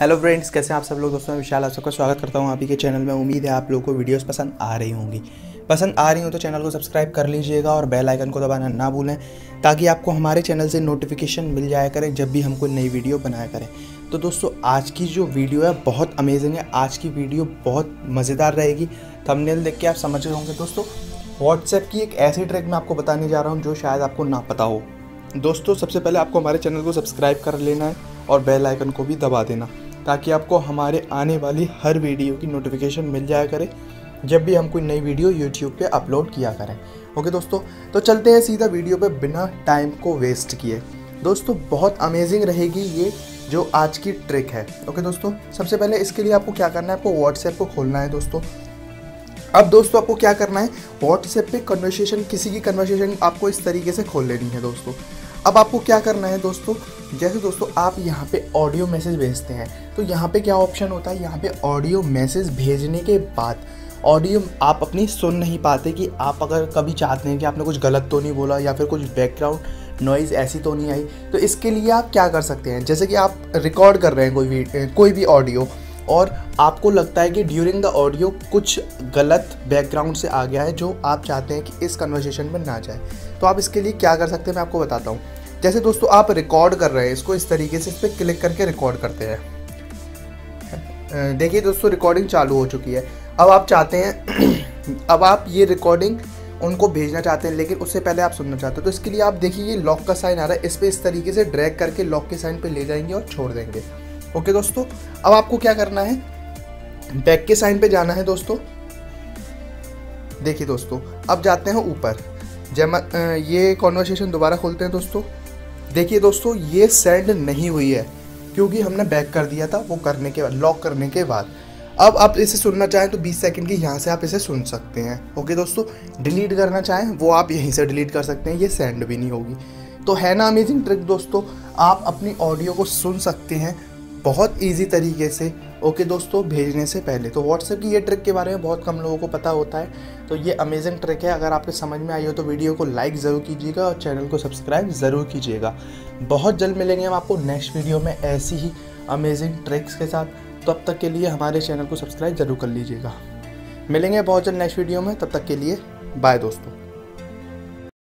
Hello friends कैसे हैं आप सब लोग? दोस्तों, मैं विशाल आप सबका स्वागत करता हूँ आप ही के चैनल में। उम्मीद है आप लोगों को वीडियोस पसंद आ रही होंगी। पसंद आ रही हो तो चैनल को सब्सक्राइब कर लीजिएगा और बेल आइकन को दबाना ना भूलें, ताकि आपको हमारे चैनल से नोटिफिकेशन मिल जाया करें, जब भी हम कोई नई वीडियो बनाया करें। तो दोस्तों, आज की जो वीडियो है, बहुत अमेजिंग है। आज की वीडियो बहुत मज़ेदार रहेगी। थंबनेल देख के आप समझ रहे होंगे दोस्तों। व्हाट्सएप की एक ऐसी ट्रिक मैं आपको बताने जा रहा हूँ, जो शायद आपको ना पता हो। दोस्तों, सबसे पहले आपको हमारे चैनल को सब्सक्राइब कर लेना है और बेल आइकन को भी दबा देना, ताकि आपको हमारे आने वाली हर वीडियो की नोटिफिकेशन मिल जाया करे, जब भी हम कोई नई वीडियो यूट्यूब पे अपलोड किया करें। ओके दोस्तों तो चलते हैं सीधा वीडियो पे बिना टाइम को वेस्ट किए। दोस्तों, बहुत अमेजिंग रहेगी ये जो आज की ट्रिक है। ओके दोस्तों, सबसे पहले इसके लिए आपको क्या करना है? आपको व्हाट्सएप को खोलना है, दोस्तों। अब दोस्तों, आपको क्या करना है? व्हाट्सएप पे कन्वर्सेशन किसी की कन्वर्सेशन आपको इस तरीके से खोल लेनी है, दोस्तों। अब आपको क्या करना है दोस्तों? जैसे दोस्तों, आप यहाँ पे ऑडियो मैसेज भेजते हैं तो यहाँ पे क्या ऑप्शन होता है? यहाँ पे ऑडियो मैसेज भेजने के बाद ऑडियो आप अपनी सुन नहीं पाते कि आप अगर कभी चाहते हैं कि आपने कुछ गलत तो नहीं बोला या फिर कुछ बैकग्राउंड नॉइज़ ऐसी तो नहीं आई तो इसके लिए आप क्या कर सकते हैं? जैसे कि आप रिकॉर्ड कर रहे हैं कोई भी कोई भी ऑडियो और आपको लगता है कि ड्यूरिंग द ऑडियो कुछ गलत बैकग्राउंड से आ गया है जो आप चाहते हैं कि इस कन्वर्सेशन में ना जाए। तो आप इसके लिए क्या कर सकते हैं? मैं आपको बताता हूँ। जैसे दोस्तों, आप रिकॉर्ड कर रहे हैं, इसको इस तरीके से इस पर क्लिक करके रिकॉर्ड करते हैं। देखिए दोस्तों रिकॉर्डिंग चालू हो चुकी है। अब आप चाहते हैं, अब आप ये रिकॉर्डिंग उनको भेजना चाहते हैं, लेकिन उससे पहले आप सुनना चाहते हो। तो इसके लिए आप देखिए, ये लॉक का साइन आ रहा है। इस पर इस तरीके से ड्रैग करके लॉक के साइन पर ले जाएँगे और छोड़ देंगे। ओके दोस्तों, अब आपको क्या करना है? बैक के साइन पे जाना है दोस्तों। देखिए दोस्तों, अब जाते हैं ऊपर। जब ये कॉन्वर्सेशन दोबारा खोलते हैं दोस्तों। देखिए दोस्तों, ये सेंड नहीं हुई है, क्योंकि हमने बैक कर दिया था, वो करने के बाद लॉक करने के बाद। अब आप इसे सुनना चाहें तो 20 सेकंड की यहाँ से आप इसे सुन सकते हैं। ओके दोस्तों डिलीट करना चाहें, वो आप यहीं से डिलीट कर सकते हैं, ये सेंड भी नहीं होगी। तो है ना अमेजिंग ट्रिक दोस्तों, आप अपनी ऑडियो को सुन सकते हैं बहुत ईजी तरीके से ओके दोस्तों, भेजने से पहले। तो व्हाट्सएप की ये ट्रिक के बारे में बहुत कम लोगों को पता होता है। तो ये अमेजिंग ट्रिक है। अगर आपके समझ में आई हो तो वीडियो को लाइक ज़रूर कीजिएगा और चैनल को सब्सक्राइब ज़रूर कीजिएगा। बहुत जल्द मिलेंगे हम आपको नेक्स्ट वीडियो में ऐसी ही अमेजिंग ट्रिक्स के साथ। तो तक के लिए हमारे चैनल को सब्सक्राइब ज़रूर कर लीजिएगा। मिलेंगे बहुत जल्द नेक्स्ट वीडियो में। तब तक के लिए बाय दोस्तों।